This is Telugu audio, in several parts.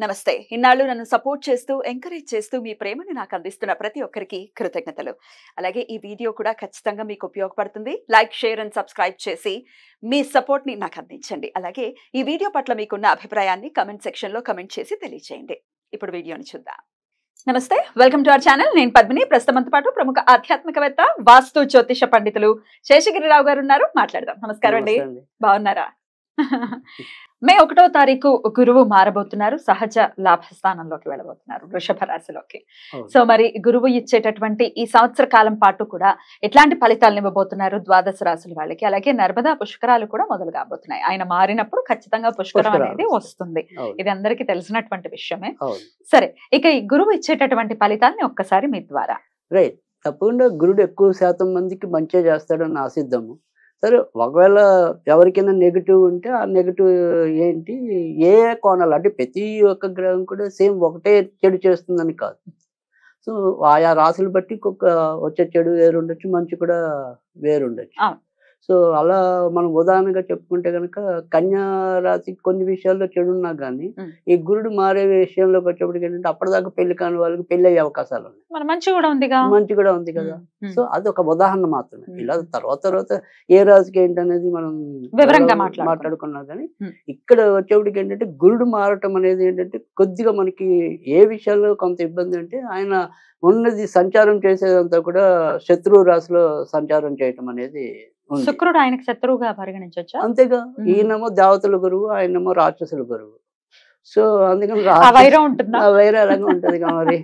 నమస్తే. ఇన్నాళ్ళు నన్ను సపోర్ట్ చేస్తూ ఎంకరేజ్ చేస్తూ మీ ప్రేమను నాకు అందిస్తున్న ప్రతి ఒక్కరికి కృతజ్ఞతలు. అలాగే ఈ వీడియో కూడా ఖచ్చితంగా మీకు ఉపయోగపడుతుంది. లైక్ షేర్ అండ్ సబ్స్క్రైబ్ చేసి మీ సపోర్ట్ని నాకు అందించండి. అలాగే ఈ వీడియో పట్ల మీకున్న అభిప్రాయాన్ని కమెంట్ సెక్షన్లో కమెంట్ చేసి తెలియజేయండి ఇప్పుడు వీడియోని చూద్దాం. నమస్తే. Welcome to our channel. నేను పద్మిని. ప్రస్తుతంతో పాటు ప్రముఖ ఆధ్యాత్మికవేత్త వాస్తు జ్యోతిష పండితులు శేషగిరిరావు గారు ఉన్నారు. మాట్లాడదాం. నమస్కారం అండి. బాగున్నారా? మే ఒకటో తారీఖు గురువు మారబోతున్నారు సహజ లాభస్థానంలోకి వెళ్ళబోతున్నారు వృషభ రాశిలోకి. సో మరి గురువు ఇచ్చేటటువంటి ఈ సంవత్సర కాలం పాటు కూడా ఎట్లాంటి ఫలితాలను ఇవ్వబోతున్నారు ద్వాదశ రాశుల వాళ్ళకి? అలాగే నర్మదా పుష్కరాలు కూడా మొదలు కాబోతున్నాయి. ఆయన మారినప్పుడు ఖచ్చితంగా పుష్కరం అనేది. వస్తుంది. ఇది అందరికీ తెలిసినటువంటి విషయమే. సరే ఇక ఈ గురువు ఇచ్చేటటువంటి ఫలితాన్ని ఒక్కసారి మీ ద్వారా. రైట్ తప్పకుండా గురుడు ఎక్కువ శాతం మందికి మంచిగా చేస్తాడని ఆశిద్దాము సరే ఒకవేళ ఎవరికైనా నెగిటివ్ ఉంటే ఆ నెగిటివ్ ఏంటి? ఏ కోణాలు? అంటే ప్రతి ఒక్క గ్రహం కూడా సేమ్ ఒకటే చెడు చేస్తుందని కాదు. సో ఆయా రాశులు బట్టి ఒక్కొక్క వచ్చే చెడు వేరు ఉండొచ్చు మంచి కూడా వేరు ఉండొచ్చు సో అలా మనం ఉదాహరణగా చెప్పుకుంటే కనుక కన్యా రాశి కొన్ని విషయాల్లో చెడు ఉన్నా కానీ. ఈ గురుడు మారే విషయంలోకి వచ్చేప్పటికి ఏంటంటే అప్పటిదాకా పెళ్ళి కాని వాళ్ళకి పెళ్ళి అయ్యే అవకాశాలు ఉన్నాయి మంచి కూడా ఉందిగా మంచి కూడా ఉంది కదా. సో అది ఒక ఉదాహరణ మాత్రమే. ఇలా తర్వాత తర్వాత ఏ రాజుకి ఏంటనేది మనం వివరంగా. మాట్లాడుకున్నాం కానీ. ఇక్కడ వచ్చేప్పటికి ఏంటంటే గురుడు మారటం అనేది ఏంటంటే కొద్దిగా మనకి ఏ విషయాల్లో కొంత ఇబ్బంది అంటే ఆయన ఉన్నది సంచారం చేసేదంతా కూడా శత్రువు రాశిలో సంచారం చేయటం అనేది ఉంది శుక్రుడు ఆయనకి శత్రువుగా పరిగణించవచ్చా అంతేగా. ఈయనేమో దేవతల గురువు ఆయనేమో రాక్షసుల గురువు. సో అందుకని వైరం ఉంటుందా? ఆ వైరం ఎలాగో ఉంటది మరి.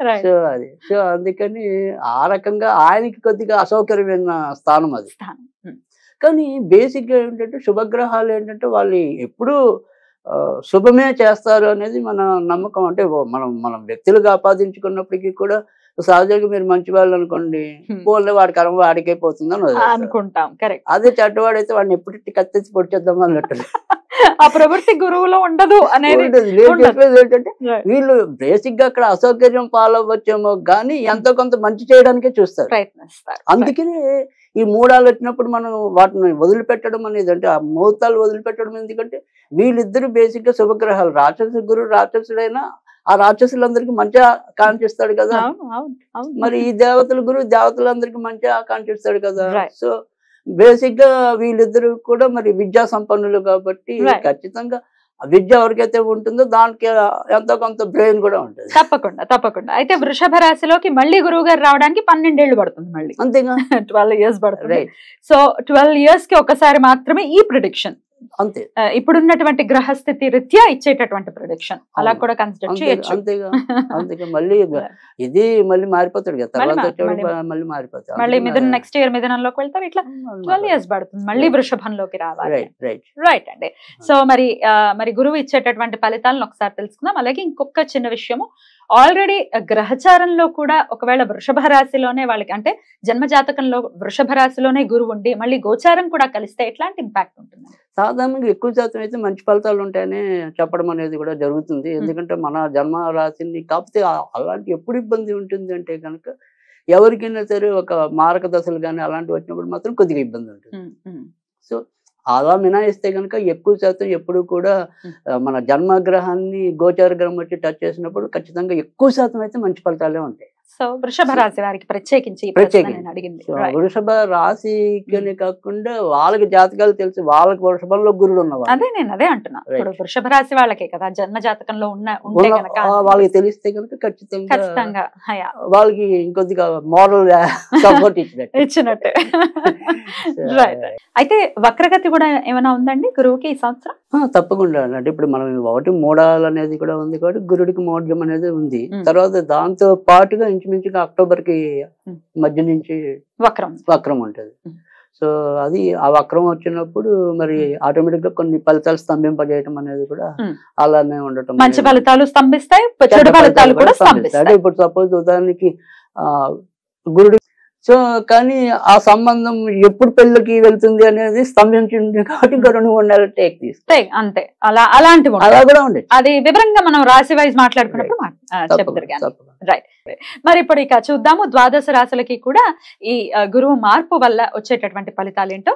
సో అది. సో అందుకని ఆ రకంగా ఆయనకి కొద్దిగా అసౌకర్యమైన స్థానం అది. కానీ బేసిక్గా ఏంటంటే శుభగ్రహాలు ఏంటంటే వాళ్ళు ఎప్పుడూ శుభమే చేస్తారు అనేది మన నమ్మకం. అంటే మనం మనం వ్యక్తులుగా ఆపాదించుకున్నప్పటికీ కూడా సహజంగా మీరు మంచి వాళ్ళు అనుకోండి Hmm. పోలే వాడి కర్మ వాడికే పోతుందని. అనుకుంటాం కరెక్ట్ అదే చెడ్డవాడైతే వాడిని ఎప్పుడు కత్తిచ్చి పొడిచేద్దాం అన్నట్టు ఆ ప్రవృత్తి గురువులో ఉండదు అనేది. చెప్పేది ఏంటంటే. వీళ్ళు బేసిక్గా అక్కడ అసౌకర్యం పాలవ్వచ్చేమో కానీ ఎంతో కొంత మంచి చేయడానికే చూస్తారు ప్రయత్నిస్తారు అందుకనే ఈ మూడాలు వచ్చినప్పుడు మనం వాటిని వదిలిపెట్టడం అనేది అంటే ఆ ముహూర్తాలు వదిలిపెట్టడం ఎందుకంటే వీళ్ళిద్దరు బేసిక్గా శుభగ్రహాలు రాక్షస గురు రాక్షసుడైనా ఆ రాక్షసులందరికీ మంచిగా కాంక్షిస్తాడు కదా. అవును అవును అవును. మరి ఈ దేవతల గురు దేవతలందరికీ మంచిగా ఆకాంక్షిస్తాడు కదా. Right. సో బేసిక్గా వీళ్ళిద్దరు కూడా మరి విద్యా సంపన్నులు కాబట్టి. ఖచ్చితంగా విద్య ఎవరికైతే ఉంటుందో దానికి ఎంతో కొంత బ్రెయిన్ కూడా ఉంటుంది. తప్పకుండా తప్పకుండా. అయితే వృషభ రాశిలోకి మళ్ళీ గురువు గారు రావడానికి పన్నెండేళ్ళు పడుతుంది మళ్ళీ. అంతేగా? ట్వెల్వ్ ఇయర్స్ పడుతుంది. సో ట్వెల్వ్ ఇయర్స్కి ఒకసారి మాత్రమే ఈ ప్రిడిక్షన్ అంతే. ఇప్పుడున్నటువంటి గ్రహస్థితి రీత్యా ఇచ్చేటటువంటి ప్రిడిక్షన్ అలా. కూడా కన్సిడర్ చేయొచ్చు. అంతేగా అంతేగా. మళ్ళీ ఇది మళ్ళీ మారిపోతాడు కదా తర్వాత మారు- మళ్ళీ- మారిపోతాడు. మళ్ళీ మిథున నెక్స్ట్ ఇయర్ మిథునంలోకి వెళ్తారు ఇట్లా ట్వెల్వ్ ఇయర్స్ పడుతుంది. మళ్ళీ. వృషభంలోకి రావాలి. రైట్ రైట్ అండి. సో మరి ఆ, మరి గురువు ఇచ్చేటటువంటి ఫలితాలను ఒకసారి తెలుసుకుందాం. అలాగే ఇంకొక చిన్న విషయము. ఆల్రెడీ గ్రహచారంలో కూడా ఒకవేళ వృషభ రాశిలోనే వాళ్ళకి అంటే జన్మ జాతకంలో వృషభ రాశిలోనే గురువు ఉండి మళ్ళీ గోచారం కూడా కలిస్తే ఎట్లాంటి ఇంపాక్ట్ ఉంటుంది సాధారణంగా ఎక్కువ శాతం అయితే మంచి ఫలితాలు ఉంటాయని చెప్పడం అనేది కూడా జరుగుతుంది. ఎందుకంటే మన జన్మ రాశిని కాకపోతే అలాంటి ఎప్పుడు ఇబ్బంది ఉంటుంది అంటే కనుక ఎవరికైనా సరే ఒక మారక దశలు కానీ అలాంటివి వచ్చినప్పుడు మాత్రం కొద్దిగా ఇబ్బంది ఉంటుంది. సో అలా మినాయిస్తే కనుక ఎక్కువ శాతం ఎప్పుడు కూడా మన జన్మగ్రహాన్ని గోచార గ్రహం వచ్చి టచ్ చేసినప్పుడు ఖచ్చితంగా ఎక్కువ శాతం అయితే మంచి ఫలితాలే ఉంటాయి. సో వృషభ రాశి వారికి ప్రత్యేకించి ప్రత్యేకించి. అడిగింది. వృషభ రాశికనే కాకుండా వాళ్ళకి జాతకాలు తెలిసి వాళ్ళకి వృషభంలో గురుడు ఉన్నవాళ్ళు అదే నేను అదే అంటున్నా. ఇప్పుడు వృషభ రాశి వాళ్ళకే కదా జన్మ జాతకంలో ఉన్న ఉంటే కనుక వాళ్ళకి తెలిస్తే కనుక ఖచ్చితంగా ఖచ్చితంగా వాళ్ళకి ఇంకొద్దిగా మోరల్ సపోర్ట్ ఇచ్చినట్టు. ఇచ్చినట్టు. రైట్ అయితే వక్రగతి కూడా ఏమైనా ఉందండి గురువుకి ఈ సంవత్సరం? తప్పకుండా అంటే ఇప్పుడు మనం ఒకటి మూడాలు అనేది కూడా ఉంది కాబట్టి గురుడికి మోడ్యం అనేది ఉంది. Hmm. తర్వాత దాంతో పాటుగా ఇంచుమించుగా అక్టోబర్కి Hmm. మధ్య నుంచి వక్రం వక్రం ఉంటుంది. సో అది ఆ వక్రం వచ్చినప్పుడు మరి ఆటోమేటిక్గా కొన్ని ఫలితాలు స్తంభింపజేయటం అనేది కూడా. అలానే ఉండటం మంచి ఫలితాలు స్తంభిస్తాయి ఫలితాలు కూడా స్తంభిస్తాయి. అంటే స్తంభిస్తాయి ఇప్పుడు సపోజ్ ఉదాహరణకి ఆ గురుడు సో కానీ ఆ సంబంధం ఎప్పుడు పెళ్ళికి వెళ్తుంది అనేది స్తంభించింది కాబట్టి ఇంకా రెండు మూడు నెలలు టేక్ తీసుకు అంతే, అలా ఉంటాయి. అలా కూడా ఉండొచ్చు. అది వివరంగా మనం రాశి వైజ్ మాట్లాడుకున్నప్పుడు తప్పకుండా మరి ఇప్పుడు ఇక చూద్దాము ద్వాదశ రాశులకి కూడా ఈ గురువు మార్పు వల్ల వచ్చేటటువంటి ఫలితాలు ఏంటో.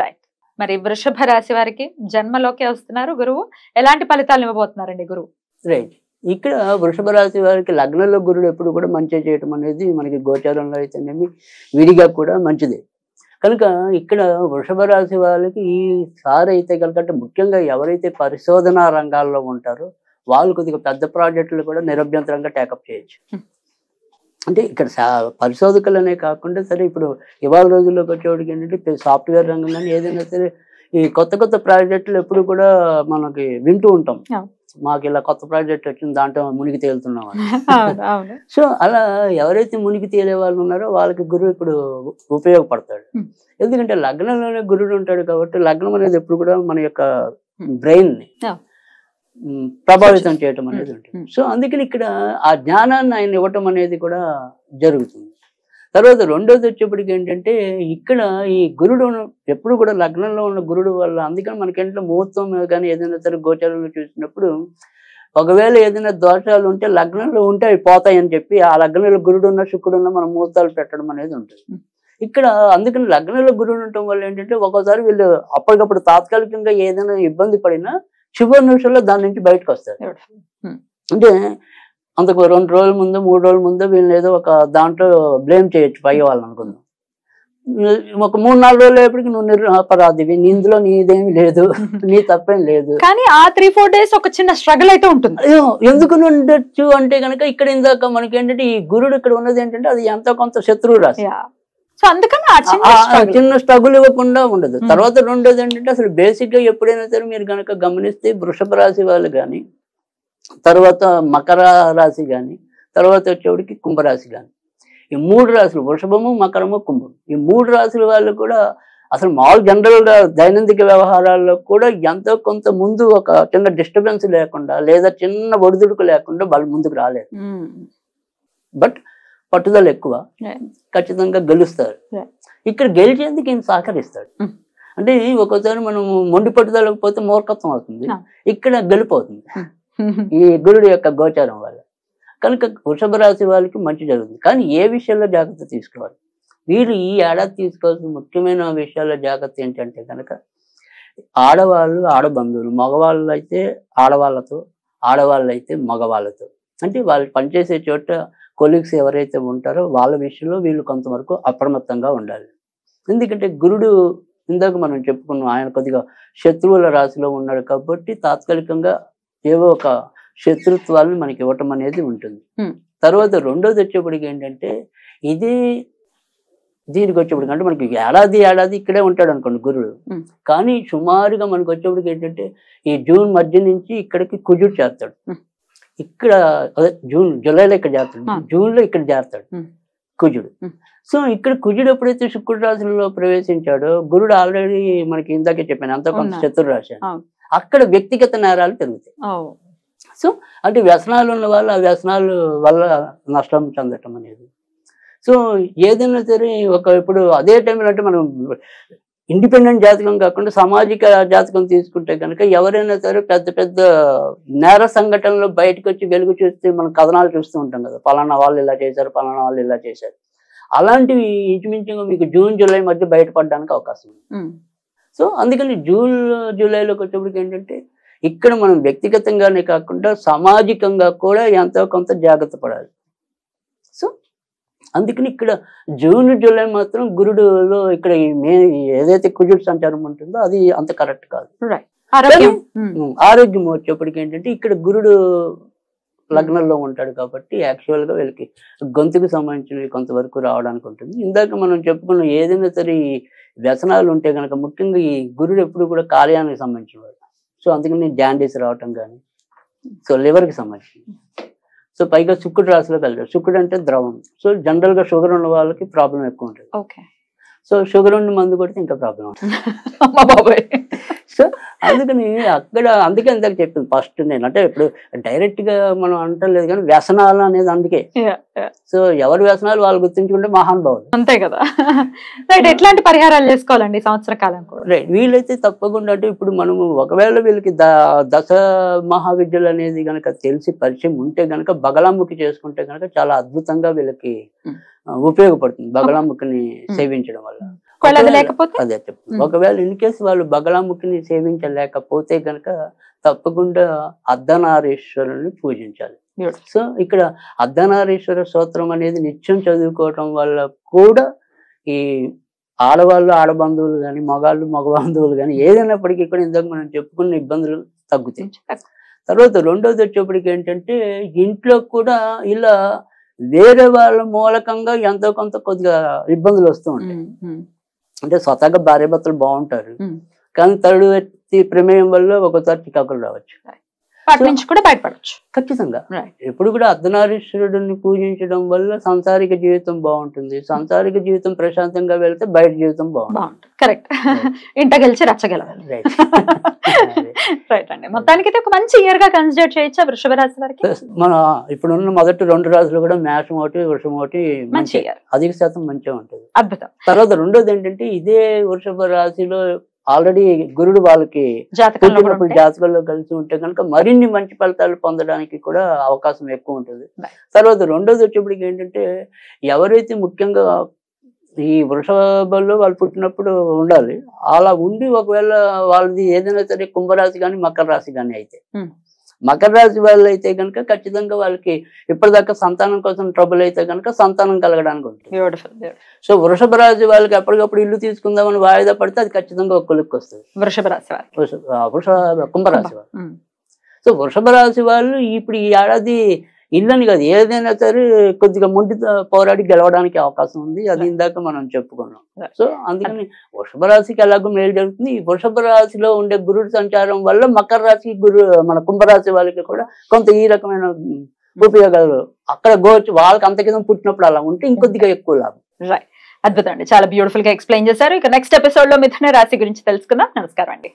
రైట్ మరి వృషభ రాశి వారికి జన్మలోకి వస్తున్నారు గురువు. ఎలాంటి ఫలితాలు ఇవ్వబోతున్నారండి గురువు? రైట్ ఇక్కడ వృషభ రాశి వారికి లగ్నంలో గురుడు ఎప్పుడు కూడా మంచి చేయటం అనేది మనకి గోచారంలో అయితేనేమి విడిగా కూడా మంచిది కనుక ఇక్కడ వృషభ రాశి వాళ్ళకి ఈసారి అయితే కనుక ముఖ్యంగా ఎవరైతే పరిశోధనా రంగాల్లో ఉంటారో వాళ్ళు కొద్దిగా పెద్ద ప్రాజెక్టులు కూడా నిరభ్యంతరంగా టేకప్ చేయొచ్చు. అంటే ఇక్కడ పరిశోధకులనే కాకుండా సరే ఇప్పుడు ఇవాళ రోజుల్లోకి వచ్చేవాడికి ఏంటంటే సాఫ్ట్వేర్ రంగం కానీ ఏదైనా సరే ఈ కొత్త కొత్త ప్రాజెక్టులు ఎప్పుడు కూడా మనకి వింటూ ఉంటాం. మాకు ఇలా కొత్త ప్రాజెక్ట్ వచ్చింది దాంట్లో మునిగి తేలుతున్నాం సో అలా ఎవరైతే మునిగి తేలే వాళ్ళు ఉన్నారో వాళ్ళకి గురువు ఇప్పుడు ఉపయోగపడతాడు. ఎందుకంటే లగ్నంలోనే గురుడు ఉంటాడు కాబట్టి లగ్నం అనేది ఎప్పుడు కూడా మన యొక్క. బ్రెయిన్ని ప్రభావితం చేయటం అనేది ఉంటుంది. సో అందుకని ఇక్కడ ఆ జ్ఞానాన్ని ఆయన ఇవ్వటం అనేది కూడా జరుగుతుంది తర్వాత రెండోది వచ్చేప్పటికి ఏంటంటే ఇక్కడ ఈ గురుడు ఎప్పుడు కూడా లగ్నంలో ఉన్న గురుడు వల్ల అందుకని మనకేంటంటే ముహూర్తం కానీ ఏదైనా సరే గోచరంలో చూసినప్పుడు ఒకవేళ ఏదైనా దోషాలు ఉంటే లగ్నంలో ఉంటే అవి పోతాయని చెప్పి ఆ లగ్నంలో గురుడు ఉన్న శుక్రుడు ఉన్న మనం ముహూర్తాలు పెట్టడం అనేది ఉంటుంది. ఇక్కడ అందుకని లగ్నంలో గురుడు ఉండటం వల్ల ఏంటంటే ఒక్కోసారి వీళ్ళు అప్పటికప్పుడు తాత్కాలికంగా ఏదైనా ఇబ్బంది పడినా చివరి నిమిషంలో దాని నుంచి బయటకు వస్తారు. అంటే అంతకు రెండు రోజుల ముందు మూడు రోజుల ముందు వీళ్ళని ఏదో ఒక దాంట్లో బ్లేమ్ చేయొచ్చు పై వాళ్ళని అనుకుందాం. ఒక మూడు నాలుగు రోజులు అయ్యేప్పటికి నువ్వు నిరపరాధివి నీ ఇందులో నీదేమీ లేదు నీ తప్పేం లేదు. కానీ ఆ త్రీ ఫోర్ డేస్ ఒక చిన్న స్ట్రగుల్ అయితే ఉంటుంది. ఎందుకు ఉండొచ్చు అంటే కనుక ఇక్కడ ఇందాక మనకి ఏంటంటే ఈ గురుడు ఇక్కడ ఉన్నది ఏంటంటే అది ఎంతో కొంత శత్రువు రాశి. సో అందుకని. చిన్న స్ట్రగుల్ ఇవ్వకుండా ఉండదు. Hmm. తర్వాత రెండోది ఏంటంటే అసలు బేసిక్గా ఎప్పుడైనా సరే మీరు కనుక గమనిస్తే వృషభ రాశి వాళ్ళు కానీ తర్వాత మకర రాశి కానీ తర్వాత వచ్చేవాడికి కుంభరాశి కానీ ఈ మూడు రాశులు వృషభము మకరము కుంభం ఈ మూడు రాశుల వాళ్ళు కూడా అసలు మామూలు జనరల్గా దైనందిక వ్యవహారాల్లో కూడా ఎంతో కొంత ముందు ఒక చిన్న డిస్టర్బెన్స్ లేకుండా లేదా చిన్న ఒడిదుడుకు లేకుండా వాళ్ళు ముందుకు Mm. బట్ పట్టుదల ఎక్కువ. ఖచ్చితంగా గెలుస్తారు. ఇక్కడ గెలిచేందుకు ఈయన సహకరిస్తాడు. అంటే ఒక్కోసారి మనం మొండి పట్టుదలకు పోతే మూర్ఖత్వం అవుతుంది. ఇక్కడ గెలుపు అవుతుంది ఈ గురుడు యొక్క గోచారం వల్ల. కనుక వృషభ రాశి వాళ్ళకి మంచి జరుగుతుంది. కానీ ఏ విషయంలో జాగ్రత్త తీసుకోవాలి? వీళ్ళు ఈ ఏడాది తీసుకోవాల్సిన ముఖ్యమైన విషయాల్లో జాగ్రత్త ఏంటంటే కనుక ఆడవాళ్ళు ఆడబంధువులు మగవాళ్ళు అయితే ఆడవాళ్ళతో ఆడవాళ్ళు అయితే మగవాళ్ళతో. అంటే వాళ్ళు పనిచేసే చోట కొలీగ్స్ ఎవరైతే ఉంటారో వాళ్ళ విషయంలో వీళ్ళు కొంతవరకు అప్రమత్తంగా ఉండాలి. ఎందుకంటే గురుడు ఇందాక మనం చెప్పుకున్నాం ఆయన కొద్దిగా శత్రువుల రాశిలో ఉన్నాడు కాబట్టి తాత్కాలికంగా ఏవో ఒక శత్రుత్వాలను మనకి ఇవ్వటం అనేది ఉంటుంది. తర్వాత రెండోది వచ్చేప్పటికి ఏంటంటే ఇది దీనికి వచ్చేప్పటికి అంటే మనకి ఏడాది ఏడాది ఇక్కడే ఉంటాడు అనుకోండి గురుడు. కానీ సుమారుగా మనకు వచ్చేప్పటికి ఏంటంటే ఈ జూన్ మధ్య నుంచి ఇక్కడికి కుజుడు చేస్తాడు. ఇక్కడ అదే జూన్ జూలైలో ఇక్కడ చేస్తాడు. జూన్లో ఇక్కడ చేస్తాడు. కుజుడు. సో ఇక్కడ కుజుడు ఎప్పుడైతే శుక్రుడు రాశిలో ప్రవేశించాడో గురుడు ఆల్రెడీ మనకి ఇందాకే చెప్పాను అంత కొంత. శత్రు. అక్కడ వ్యక్తిగత నేరాలు పెరుగుతాయి. Oh. అంటే వ్యసనాలు ఉన్న వాళ్ళు ఆ వ్యసనాలు వల్ల నష్టం చెందటం అనేది. సో ఏదైనా సరే ఒక ఇప్పుడు అదే టైంలో అంటే మనం ఇండిపెండెంట్ జాతకం కాకుండా సామాజిక జాతకం తీసుకుంటే కనుక ఎవరైనా సరే పెద్ద పెద్ద నేర సంఘటనలు బయటకు వచ్చి వెలుగు చూస్తే మనం కథనాలు చూస్తూ ఉంటాం కదా. పలానా వాళ్ళు ఇలా చేశారు పలానా వాళ్ళు ఇలా చేశారు. అలాంటివి ఇంచుమించుగా మీకు జూన్ జూలై మధ్య బయటపడడానికి అవకాశం ఉంది. సో అందుకని జూన్ జూలైలోకి వచ్చేప్పటికి ఏంటంటే ఇక్కడ మనం వ్యక్తిగతంగానే కాకుండా సామాజికంగా కూడా ఎంతో కొంత జాగ్రత్త పడాలి. సో అందుకని ఇక్కడ జూన్ జూలై మాత్రం గురుడులో ఇక్కడ మే ఏదైతే కుజుడు సంచారం ఉంటుందో అది అంత కరెక్ట్ కాదు. Right. ఆరోగ్యం. వచ్చేప్పటికి ఏంటంటే ఇక్కడ గురుడు లగ్నంలో ఉంటాడు కాబట్టి యాక్చువల్గా వీళ్ళకి గొంతుకు సంబంధించినవి కొంతవరకు రావడానికి ఉంటుంది. ఇందాక మనం చెప్పుకున్న ఏదైనా సరే వ్యసనాలు ఉంటే కనుక ముఖ్యంగా ఈ గురుడు ఎప్పుడు కూడా కాలేయానికి సంబంధించిన వాడు సో అందుకని జాండీస్ రావటం కానీ సో లివర్కి సంబంధించి సో పైగా శుక్రుడు రాశిలోకి వెళ్తాడు శుక్రుడు అంటే ద్రవం. సో జనరల్గా షుగర్ ఉన్న వాళ్ళకి ప్రాబ్లం ఎక్కువ ఉంటుంది. సో షుగర్ ఉండి మందు కొడితే ఇంకా ప్రాబ్లం ఉంటుంది అమ్మ బాబాయ్. సో అందుకని అక్కడ అందుకే ఇందాక చెప్పింది ఫస్ట్ నేను అంటే ఇప్పుడు డైరెక్ట్గా మనం అంటలేదు కానీ వ్యసనాలు అనేది అందుకే. సో ఎవరి వ్యసనాలు వాళ్ళు గుర్తించుకుంటే మహానుభావులు. అంతే కదా. రైట్ ఎట్లాంటి పరిహారాలు చేసుకోవాలండి సంవత్సర కాలం రైట్ వీళ్ళైతే తప్పకుండా అంటే ఇప్పుడు మనము ఒకవేళ వీళ్ళకి దశ మహావిద్యలు అనేది గనక తెలిసి పరిచయం ఉంటే గనక బగలాముఖి చేసుకుంటే గనక చాలా అద్భుతంగా వీళ్ళకి Mm. ఆ, ఉపయోగపడుతుంది బగలాముఖిని సేవించడం వల్ల. ఒకవేళ అది ఒకవేళ- చెప్తాను ఇన్ కేసు వాళ్ళు బగలాముఖిని సేవించలేకపోతే గనక తప్పకుండా అర్ధనారీశ్వరుని పూజించాలి. సో ఇక్కడ అర్ధనారీశ్వర స్తోత్రం అనేది నిత్యం చదువుకోవటం వల్ల కూడా ఈ ఆడవాళ్ళు ఆడబంధువులు కానీ మగాళ్ళు మగ బంధువులు కానీ ఏదైనప్పటికీ కూడా ఇందాక మనం చెప్పుకున్న ఇబ్బందులు తగ్గుతాయి. తర్వాత రెండోది వచ్చేప్పటికి ఏంటంటే ఇంట్లో కూడా ఇలా వేరే వాళ్ళ మూలకంగా ఎంతో కొంత కొద్దిగా ఇబ్బందులు వస్తూ ఉంటాయి. అంటే స్వతహాగా భార్యాభర్తలు బాగుంటారు. కానీ థర్డ్ వ్యక్తి ప్రమేయం వల్ల ఒకసారి చికాకులు రావచ్చు. వాటి నుంచి కూడా బయటపడచ్చు. ఖచ్చితంగా. ఎప్పుడు కూడా అర్ధనారీశ్వరుడిని పూజించడం వల్ల సంసారిక జీవితం బాగుంటుంది. సంసారిక జీవితం ప్రశాంతంగా వెళ్తే బయట జీవితం బాగుంటుంది. కరెక్ట్ ఇంట గెలిచి రచ్చగలవాలి. రైట్ అండి. మొత్తానికి అయితే ఒక మంచి ఇయర్గా కన్సిడర్ చేయొచ్చా వృషభ రాశి వారికి? మన ఇప్పుడున్న మొదటి రెండు రాజులు కూడా మేషం ఒకటి వృషం ఒకటి మంచి అధిక శాతం మంచిగా ఉంటుంది. అద్భుతం. తర్వాత రెండోది ఏంటంటే ఇదే వృషభ రాశిలో ఆల్రెడీ గురుడు వాళ్ళకి పుట్టినప్పుడు. జాతకంలో కలిసి ఉంటే కనుక మరిన్ని మంచి ఫలితాలు పొందడానికి కూడా అవకాశం ఎక్కువ ఉంటుంది. తర్వాత రెండోది వచ్చేప్పటికి ఏంటంటే ఎవరైతే ముఖ్యంగా ఈ వృషభంలో వాళ్ళు పుట్టినప్పుడు ఉండాలి అలా ఉండి ఒకవేళ వాళ్ళది ఏదైనా సరే కుంభరాశి కానీ మకర రాశి కానీ అయితే Hmm. మకర రాశి వాళ్ళు అయితే కనుక ఖచ్చితంగా వాళ్ళకి ఇప్పటిదాకా సంతానం కోసం ట్రబుల్ అయితే కనుక సంతానం కలగడానికి ఉంటుంది. సో వృషభ రాశి వాళ్ళకి ఎప్పటికప్పుడు ఇల్లు తీసుకుందామని వాయిదా పడితే అది ఖచ్చితంగా ఒక కొలిక్కి వస్తుంది. వృషభ రాశి వారికి వృష- ఆ, వృష కుంభరాశి వాళ్ళు సో వృషభ రాశి వాళ్ళు ఇప్పుడు ఈ ఏడాది ఇల్లని కాదు ఏదైనా సరే కొద్దిగా ముందు పోరాడి గెలవడానికి అవకాశం ఉంది. అది ఇందాక మనం చెప్పుకున్నాం. సో అందుకని వృషభ రాశికి ఎలాగో మేలు జరుగుతుంది. ఈ వృషభ రాశిలో ఉండే గురుడు సంచారం వల్ల మకర రాశి గురు మన కుంభరాశి వాళ్ళకి కూడా కొంత ఈ రకమైన ఉమ్, ఉపయోగాలు అక్కడ గోచు వాళ్ళకి అంత కింద పుట్టినప్పుడు అలా ఉంటే ఇంకొద్దిగా ఎక్కువ లాభం. రైట్ అద్భుతం అండి. చాలా బ్యూటిఫుల్గా ఎక్స్ప్లెయిన్ చేశారు. ఇక నెక్స్ట్ ఎపిసోడ్లో మిథున రాశి గురించి తెలుసుకుందాం. నమస్కారం అండి.